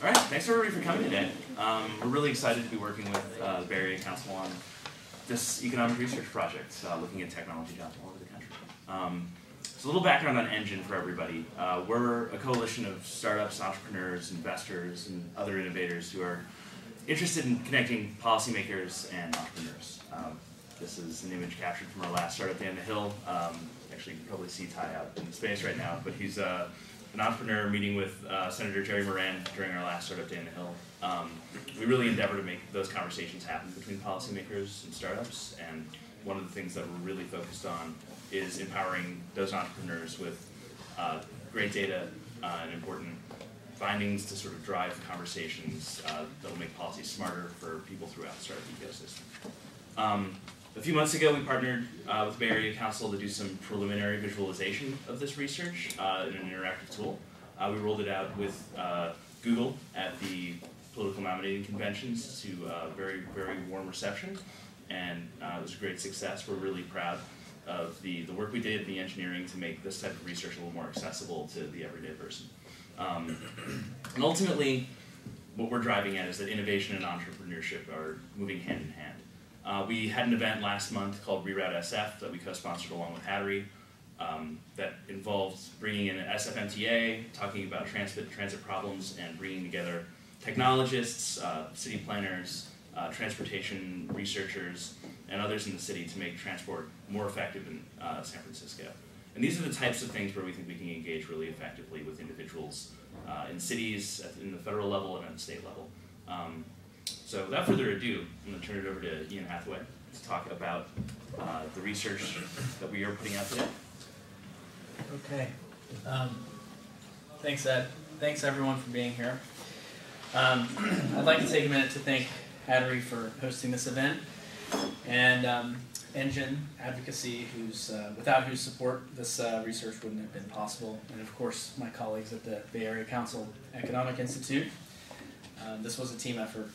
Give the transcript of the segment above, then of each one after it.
All right, thanks everybody for coming today. Um, we're really excited to be working with uh, the Bay Area Council on this economic research project, uh, looking at technology jobs all over the country. Um, so a little background on Engine for everybody. Uh, we're a coalition of startups, entrepreneurs, investors, and other innovators who are interested in connecting policymakers and entrepreneurs. Um, this is an image captured from our last startup day on the Hill. Um, actually, you can probably see Ty out in the space right now, but he's uh, an entrepreneur meeting with uh, Senator Jerry Moran during our last startup day on the Hill. Um, we really endeavor to make those conversations happen between policymakers and startups, and one of the things that we're really focused on is empowering those entrepreneurs with uh, great data uh, and important findings to sort of drive conversations uh, that'll make policy smarter for people throughout the startup ecosystem. Um, a few months ago, we partnered uh, with Bay Area Council to do some preliminary visualization of this research uh, in an interactive tool. Uh, we rolled it out with uh, Google at the political nominating conventions to uh, very, very warm reception, and uh, it was a great success. We're really proud of the, the work we did, the engineering to make this type of research a little more accessible to the everyday person. Um, and ultimately, what we're driving at is that innovation and entrepreneurship are moving hand in hand. Uh, we had an event last month called Reroute SF that we co-sponsored along with Hattery um, that involved bringing in SFMTA, talking about transit, transit problems and bringing together technologists, uh, city planners, uh, transportation researchers, and others in the city to make transport more effective in uh, San Francisco. And these are the types of things where we think we can engage really effectively with individuals uh, in cities, in the federal level, and at the state level. Um, so without further ado, I'm going to turn it over to Ian Hathaway to talk about uh, the research that we are putting out today. Okay. Um, thanks, Ed. Thanks, everyone, for being here. Um, I'd like to take a minute to thank Hattery for hosting this event, and um, Engine Advocacy, who's uh, without whose support this uh, research wouldn't have been possible, and of course my colleagues at the Bay Area Council Economic Institute. Um, this was a team effort,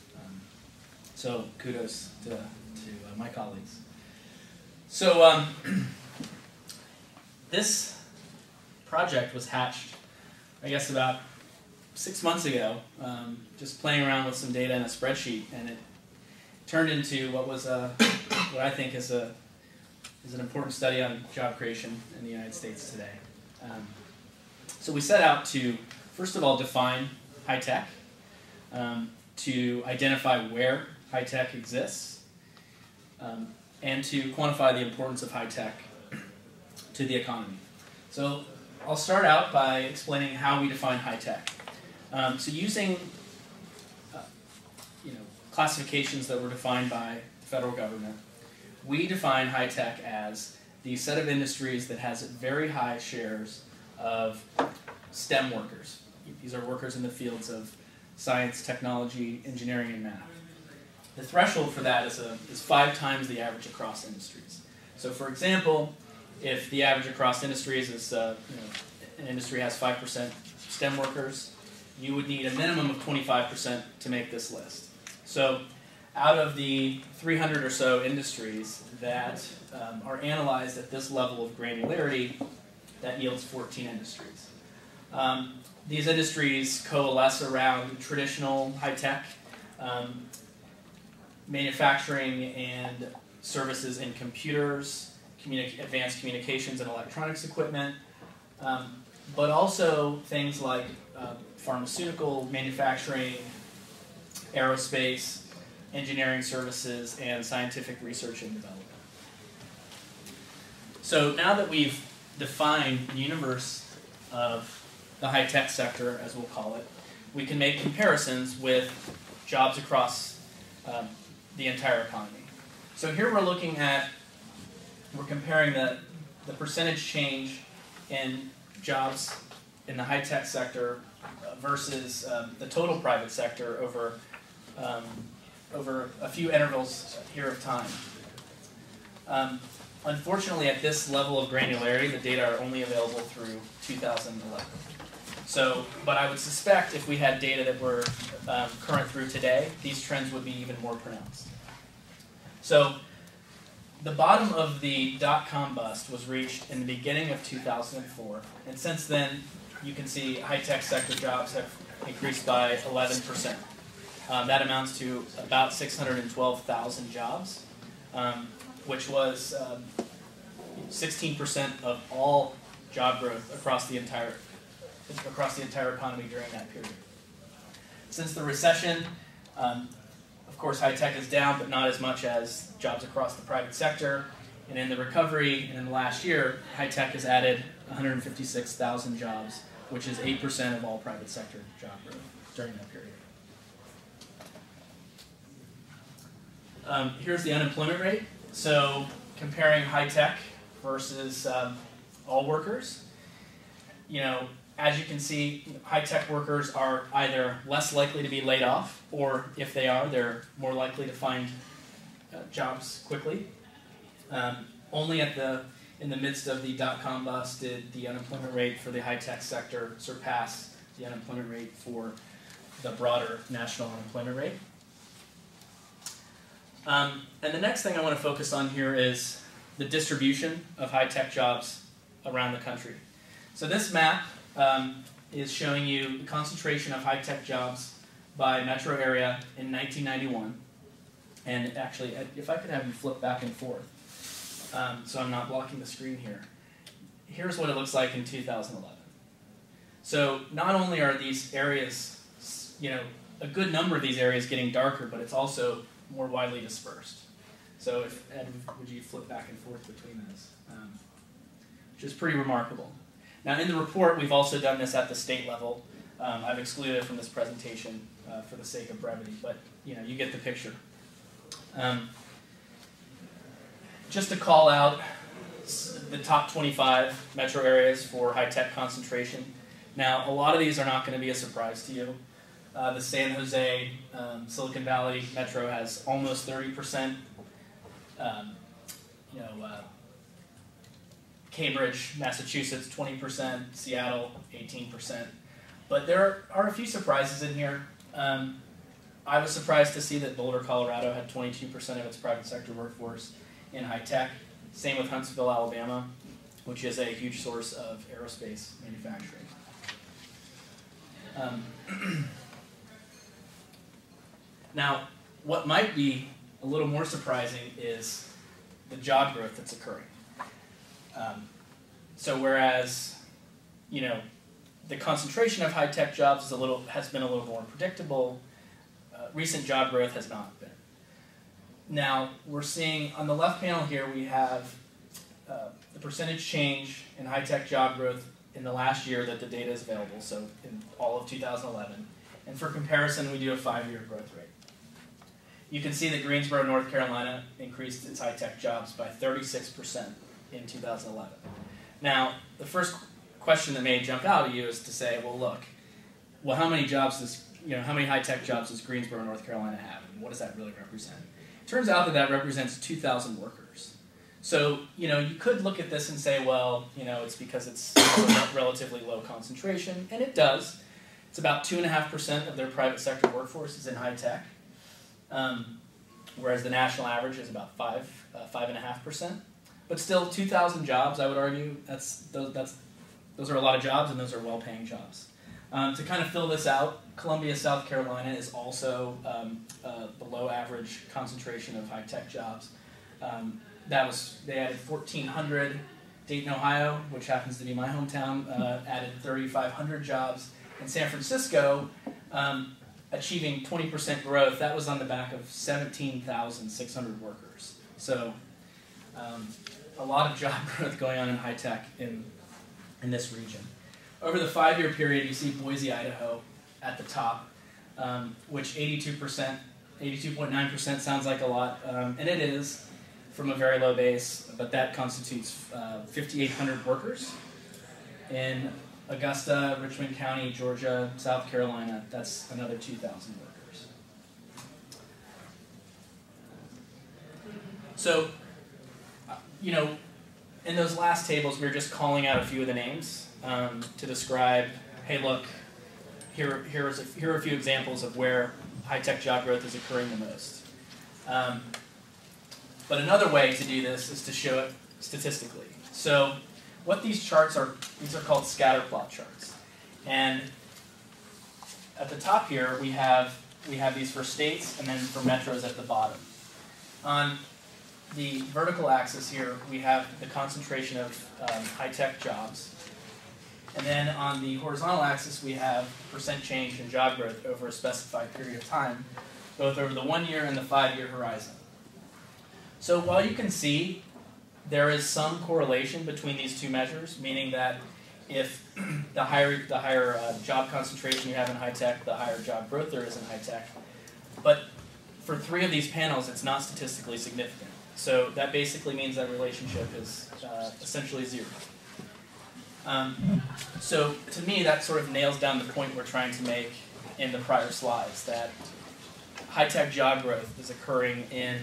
so kudos to, to uh, my colleagues. So um, this project was hatched, I guess, about six months ago, um, just playing around with some data in a spreadsheet, and it turned into what was a, what I think is a is an important study on job creation in the United States today. Um, so we set out to first of all define high tech, um, to identify where high tech exists, um, and to quantify the importance of high tech to the economy. So I'll start out by explaining how we define high tech. Um, so using uh, you know classifications that were defined by the federal government, we define high tech as the set of industries that has very high shares of STEM workers. These are workers in the fields of science, technology, engineering, and math. The threshold for that is, a, is five times the average across industries. So, for example, if the average across industries is, uh, you know, an industry has 5% STEM workers, you would need a minimum of 25% to make this list. So, out of the 300 or so industries that um, are analyzed at this level of granularity, that yields 14 industries. Um, these industries coalesce around traditional high tech, um, manufacturing and services in computers, communi- advanced communications and electronics equipment, um, but also things like uh, pharmaceutical manufacturing, aerospace, engineering services, and scientific research and development. So now that we've defined the universe of the high tech sector, as we'll call it, we can make comparisons with jobs across um, the entire economy. So here we're looking at, we're comparing the, the percentage change in jobs in the high tech sector versus um, the total private sector over um, over a few intervals here of time. Um, unfortunately, at this level of granularity, the data are only available through 2011. So, but I would suspect if we had data that were um, current through today, these trends would be even more pronounced. So, the bottom of the dot-com bust was reached in the beginning of 2004, and since then, you can see high-tech sector jobs have increased by 11%. Um, that amounts to about 612,000 jobs, um, which was um, 16% of all job growth across the entire across the entire economy during that period. Since the recession, um, of course, high tech is down, but not as much as jobs across the private sector. And in the recovery, in the last year, high tech has added 156,000 jobs, which is 8% of all private sector job growth during that period. Um, here's the unemployment rate. So comparing high tech versus um, all workers, you know, as you can see, high tech workers are either less likely to be laid off, or if they are, they're more likely to find uh, jobs quickly. Um, only at the in the midst of the dot com bust did the unemployment rate for the high tech sector surpass the unemployment rate for the broader national unemployment rate. Um, and the next thing I want to focus on here is the distribution of high tech jobs around the country. So this map um, is showing you the concentration of high tech jobs by metro area in 1991. And actually, if I could have you flip back and forth, um, so I'm not blocking the screen here. Here's what it looks like in 2011. So not only are these areas, you know, a good number of these areas getting darker, but it's also more widely dispersed. So if Ed, would you flip back and forth between those, um, which is pretty remarkable. Now, in the report, we've also done this at the state level. Um, I've excluded it from this presentation uh, for the sake of brevity, but you know, you get the picture. Um, just to call out the top 25 metro areas for high-tech concentration. Now, a lot of these are not going to be a surprise to you. Uh, the San Jose, um, Silicon Valley metro has almost 30%. Um, you know, uh, Cambridge, Massachusetts, 20%, Seattle, 18%. But there are a few surprises in here. Um, I was surprised to see that Boulder, Colorado had 22% of its private sector workforce in high tech. Same with Huntsville, Alabama, which is a huge source of aerospace manufacturing. Um, now, what might be a little more surprising is the job growth that's occurring. Um, so whereas, you know, the concentration of high tech jobs is a little has been a little more predictable, uh, recent job growth has not been. Now we're seeing on the left panel here we have uh, the percentage change in high tech job growth in the last year that the data is available, so in all of 2011. And for comparison, we do a five-year growth rate. You can see that Greensboro, North Carolina increased its high tech jobs by 36% in 2011. Now, the first question that may jump out at you is to say, well, look, well, how many jobs does, you know, how many high-tech jobs does Greensboro, North Carolina have, and what does that really represent? It turns out that that represents 2,000 workers. So, you know, you could look at this and say, well, you know, it's because it's a relatively low concentration, and it does. It's about 2.5% of their private sector workforce is in high tech, um, whereas the national average is about 5, uh, 5.5%. But still, 2,000 jobs, I would argue, that's, those, that's, those are a lot of jobs, and those are well-paying jobs. Um, to kind of fill this out, Columbia, South Carolina is also um, uh, below average concentration of high-tech jobs. Um, that was they added 1,400. Dayton, Ohio, which happens to be my hometown, uh, added 3,500 jobs. In San Francisco, um, achieving 20% growth, that was on the back of 17,600 workers. So um, a lot of job growth going on in high tech in, in this region. Over the five year period, you see Boise, Idaho at the top, um, which 82%, 82.9% sounds like a lot, um, and it is from a very low base, but that constitutes uh, 5,800 workers. In Augusta, Richmond County, Georgia, South Carolina, that's another 2,000 workers. So you know, in those last tables, we were just calling out a few of the names um, to describe, hey, look, here, here, is a, here are a few examples of where high-tech job growth is occurring the most. Um, but another way to do this is to show it statistically. So what these charts are, these are called scatter plot charts. And at the top here, we have we have these for states and then for metros at the bottom. On the vertical axis here, we have the concentration of um, high-tech jobs. And then on the horizontal axis, we have percent change in job growth over a specified period of time, both over the one year and the five year horizon. So while you can see there is some correlation between these two measures, meaning that if the higher the higher uh, job concentration you have in high tech, the higher job growth there is in high tech. But for three of these panels, it's not statistically significant. So that basically means that relationship is uh, essentially zero. Um, so to me, that sort of nails down the point we're trying to make in the prior slides that high tech job growth is occurring in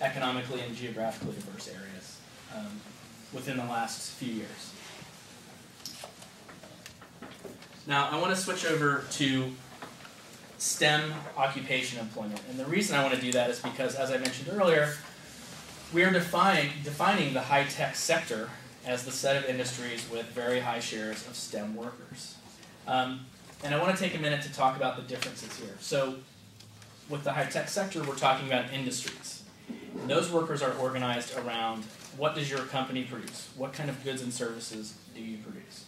economically and geographically diverse areas um, within the last few years. Now, I want to switch over to STEM occupation employment. And the reason I want to do that is because, as I mentioned earlier, we are defining, defining the high tech sector as the set of industries with very high shares of STEM workers. Um, and I want to take a minute to talk about the differences here. So, with the high tech sector, we're talking about industries. And those workers are organized around what does your company produce? What kind of goods and services do you produce?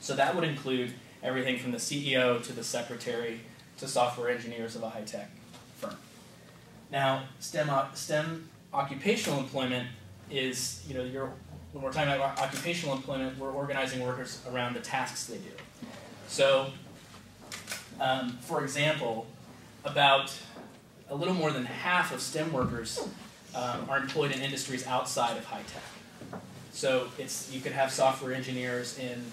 So, that would include everything from the CEO to the secretary to software engineers of a high tech firm. Now, STEM, STEM occupational employment is, you know, you're, when we're talking about occupational employment, we're organizing workers around the tasks they do. So, um, for example, about a little more than half of STEM workers um, are employed in industries outside of high tech. So it's you could have software engineers in,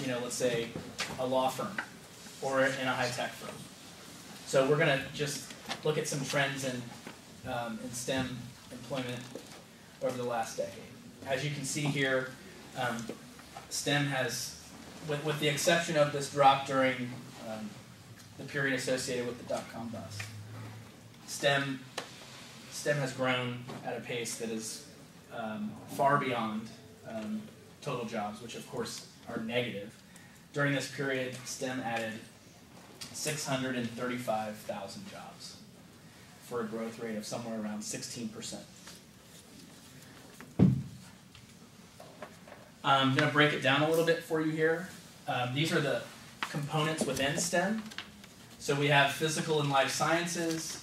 you know, let's say a law firm or in a high tech firm. So we're going to just look at some trends in, um, in STEM employment over the last decade. As you can see here, um, STEM has, with, with the exception of this drop during um, the period associated with the dot-com bust, STEM, STEM has grown at a pace that is um, far beyond um, total jobs, which of course are negative. During this period, STEM added 635,000 jobs for a growth rate of somewhere around 16%. I'm going to break it down a little bit for you here. Um, these are the components within STEM. So we have physical and life sciences,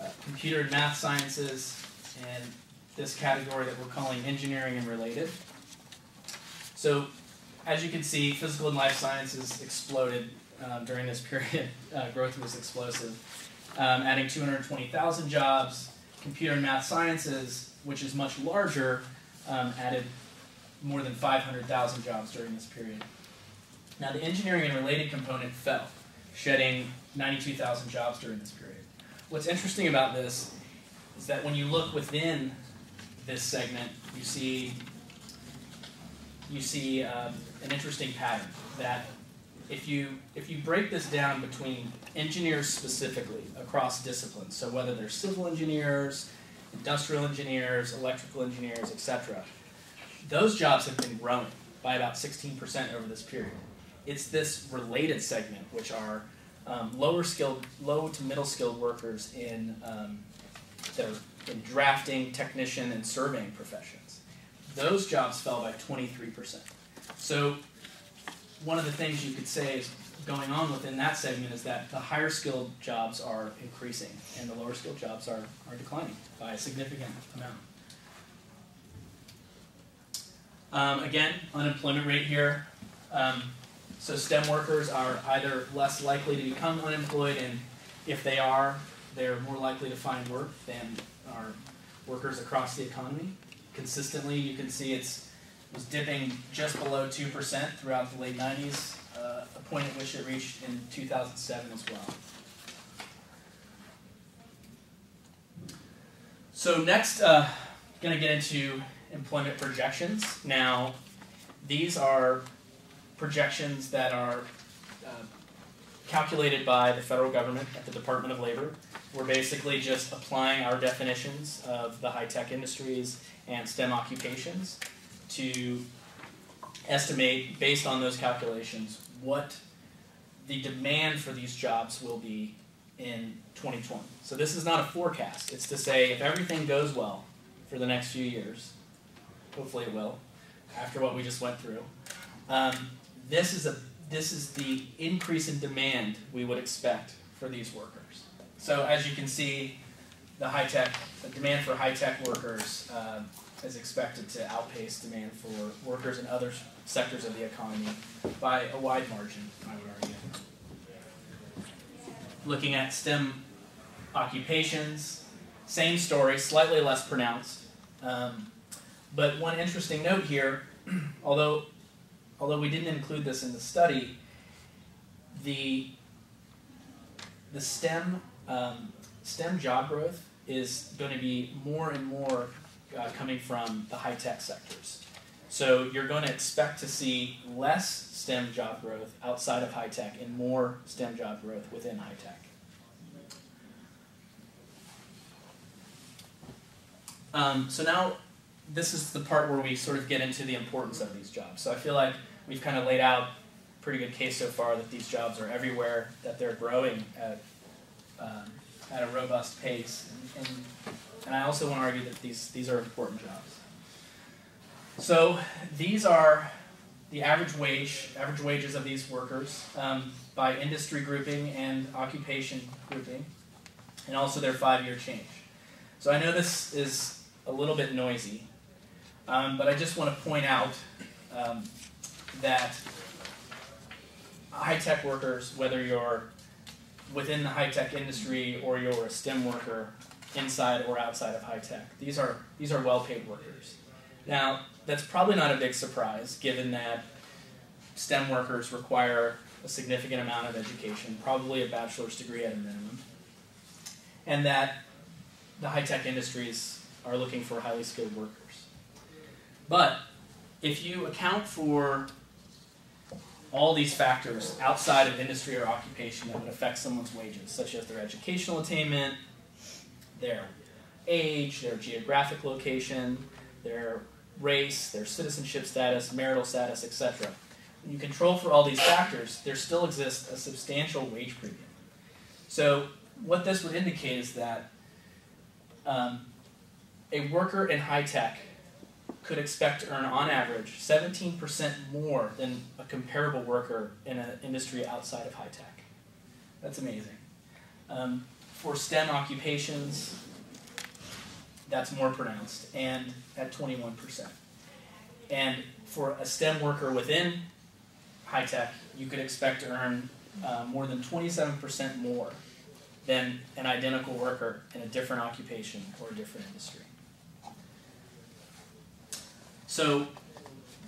uh, computer and math sciences, and this category that we're calling engineering and related. So as you can see, physical and life sciences exploded um, during this period. Uh, growth was explosive, um, adding 220,000 jobs. Computer and math sciences, which is much larger, um, added more than 500,000 jobs during this period. Now, the engineering and related component fell, shedding 92,000 jobs during this period. What's interesting about this is that when you look within this segment, you see you see um, an interesting pattern that if you if you break this down between engineers specifically across disciplines, so whether they're civil engineers, industrial engineers, electrical engineers, etc., those jobs have been growing by about 16% over this period. It's this related segment, which are um, lower skilled, low to middle skilled workers in um, that are in drafting, technician, and surveying professions. Those jobs fell by 23%. So one of the things you could say is going on within that segment is that the higher skilled jobs are increasing and the lower skilled jobs are, are declining by a significant amount. Um, again, unemployment rate here. Um, so STEM workers are either less likely to become unemployed, and if they are, they're more likely to find work than our workers across the economy. Consistently, you can see it's was dipping just below 2% throughout the late 90s, uh, a point at which it reached in 2007 as well. So next, uh, going to get into employment projections. Now, these are projections that are uh, calculated by the federal government at the Department of Labor. We're basically just applying our definitions of the high-tech industries and STEM occupations to estimate, based on those calculations, what the demand for these jobs will be in 2020. So this is not a forecast. It's to say if everything goes well for the next few years, hopefully it will, after what we just went through. Um, this is a this is the increase in demand we would expect for these workers. So as you can see, the high tech the demand for high tech workers uh, is expected to outpace demand for workers in other sectors of the economy by a wide margin, I would argue. Looking at STEM occupations, same story, slightly less pronounced. Um, but one interesting note here, although although we didn't include this in the study, the the STEM um, STEM job growth is going to be more and more uh, coming from the high tech sectors. So you're going to expect to see less STEM job growth outside of high tech and more STEM job growth within high tech. Um, so now this is the part where we sort of get into the importance of these jobs. So I feel like we've kind of laid out pretty good case so far that these jobs are everywhere, that they're growing at, um, at a robust pace. And, and, and I also want to argue that these, these are important jobs. So these are the average wage, average wages of these workers um, by industry grouping and occupation grouping, and also their five-year change. So I know this is a little bit noisy, um, but I just want to point out um, that high-tech workers, whether you're within the high-tech industry or you're a STEM worker inside or outside of high-tech, these are these are well-paid workers. Now, that's probably not a big surprise, given that STEM workers require a significant amount of education, probably a bachelor's degree at a minimum, and that the high-tech industries are looking for highly skilled workers. But if you account for all these factors outside of industry or occupation that would affect someone's wages, such as their educational attainment, their age, their geographic location, their race, their citizenship status, marital status, etc. When you control for all these factors, there still exists a substantial wage premium. So what this would indicate is that um, a worker in high tech could expect to earn, on average, 17% more than a comparable worker in an industry outside of high tech. That's amazing. Um, for STEM occupations, that's more pronounced, and at 21%. And for a STEM worker within high tech, you could expect to earn uh, more than 27% more than an identical worker in a different occupation or a different industry. So,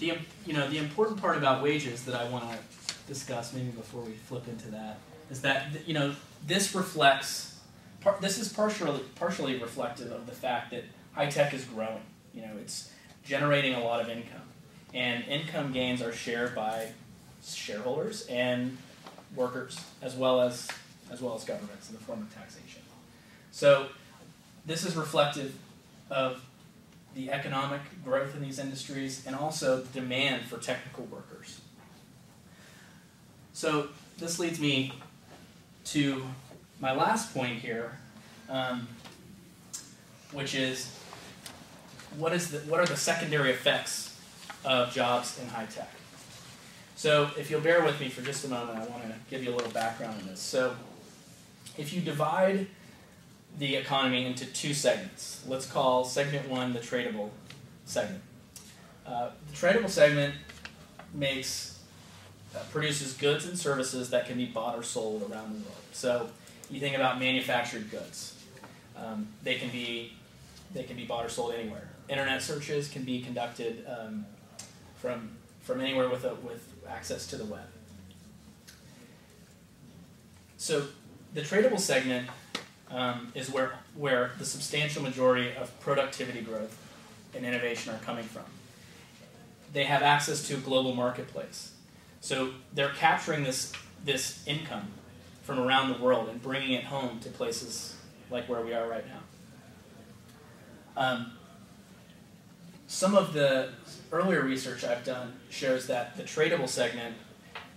the you know the important part about wages that I want to discuss maybe before we flip into that is that you know this reflects par- this is partially partially reflective of the fact that high tech is growing. You know, it's generating a lot of income, and income gains are shared by shareholders and workers as well as as well as governments in the form of taxation. So this is reflective of the economic growth in these industries and also the demand for technical workers. So this leads me to my last point here, um, which is what is the, what are the secondary effects of jobs in high tech? So if you'll bear with me for just a moment, I want to give you a little background on this. So if you divide the economy into two segments. Let's call segment one the tradable segment. Uh, the tradable segment makes uh, produces goods and services that can be bought or sold around the world. So you think about manufactured goods. Um, they can be they can be bought or sold anywhere. Internet searches can be conducted um, from from anywhere with a, with access to the web. So the tradable segment um, is where, where the substantial majority of productivity growth and innovation are coming from. They have access to a global marketplace. So they're capturing this, this income from around the world and bringing it home to places like where we are right now. Um, some of the earlier research I've done shows that the tradable segment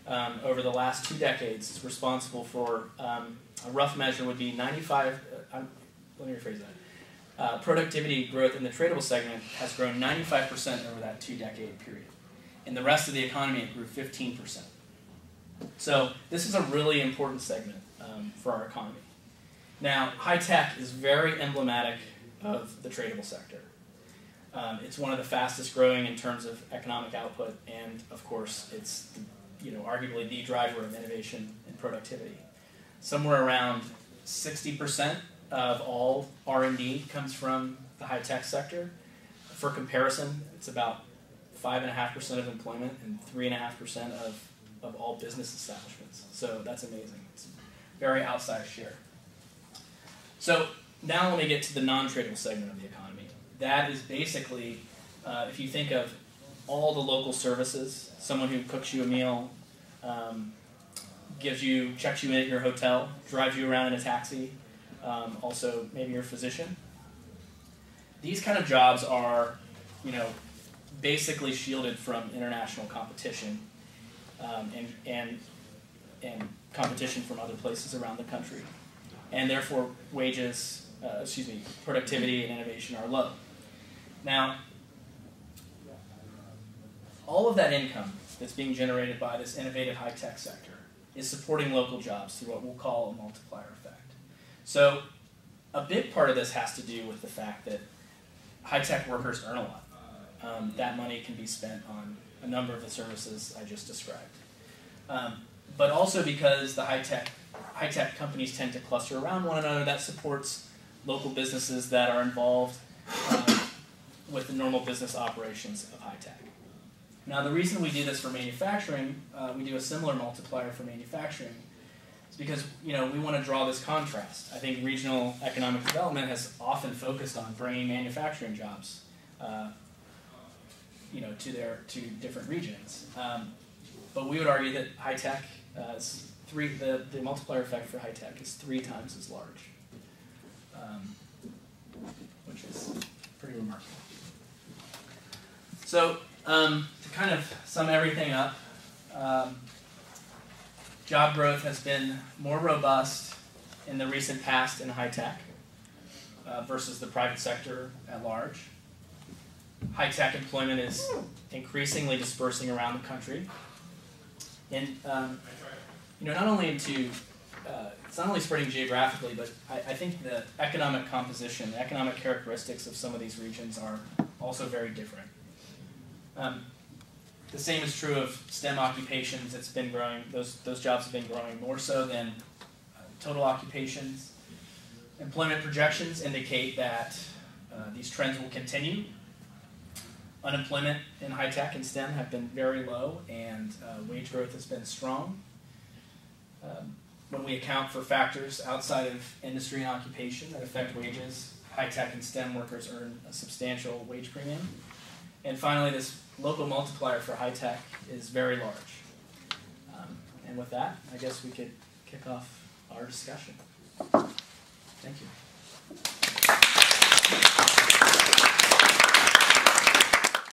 um, over the last two decades is responsible for um, a rough measure would be 95. Uh, let me rephrase that. Uh, productivity growth in the tradable segment has grown 95% over that two decade period. In the rest of the economy, it grew 15%. So, this is a really important segment um, for our economy. Now, high tech is very emblematic of the tradable sector. Um, it's one of the fastest growing in terms of economic output, and of course, it's you know arguably the driver of innovation and productivity. Somewhere around 60% of all R&D comes from the high tech sector. For comparison, it's about five and a half percent of employment and three and a half percent of of all business establishments. So that's amazing. It's a very outsized share. So now let me get to the non-tradable segment of the economy. That is basically, uh, if you think of all the local services, someone who cooks you a meal, um, gives you, checks you in at your hotel, drives you around in a taxi, um, also maybe your physician. These kind of jobs are, you know, basically shielded from international competition um, and, and, and competition from other places around the country. And therefore, wages, uh, excuse me, productivity and innovation are low. Now, all of that income that's being generated by this innovative high tech sector is supporting local jobs through what we'll call a multiplier effect. So, a big part of this has to do with the fact that high tech workers earn a lot. Um, that money can be spent on a number of the services I just described. Um, but also because the high tech high tech companies tend to cluster around one another, that supports local businesses that are involved um, with the normal business operations of high tech. Now, the reason we do this for manufacturing, uh, we do a similar multiplier for manufacturing, is because you know we want to draw this contrast. I think regional economic development has often focused on bringing manufacturing jobs, uh, you know, to their to different regions. Um, but we would argue that high tech uh, is three. The, the multiplier effect for high tech is three times as large, um, which is pretty remarkable. So um, kind of sum everything up, um, job growth has been more robust in the recent past in high tech uh, versus the private sector at large. High tech employment is increasingly dispersing around the country. And um, you know, not only into uh, it's not only spreading geographically, but I, I, think the economic composition, the economic characteristics of some of these regions are also very different. Um, the same is true of STEM occupations. It's been growing; those those jobs have been growing more so than uh, total occupations. Employment projections indicate that uh, these trends will continue. Unemployment in high tech and STEM have been very low, and uh, wage growth has been strong. Um, when we account for factors outside of industry and occupation that affect wages, high tech and STEM workers earn a substantial wage premium. And finally, this local multiplier for high tech is very large. Um, and with that, I guess we could kick off our discussion. Thank you.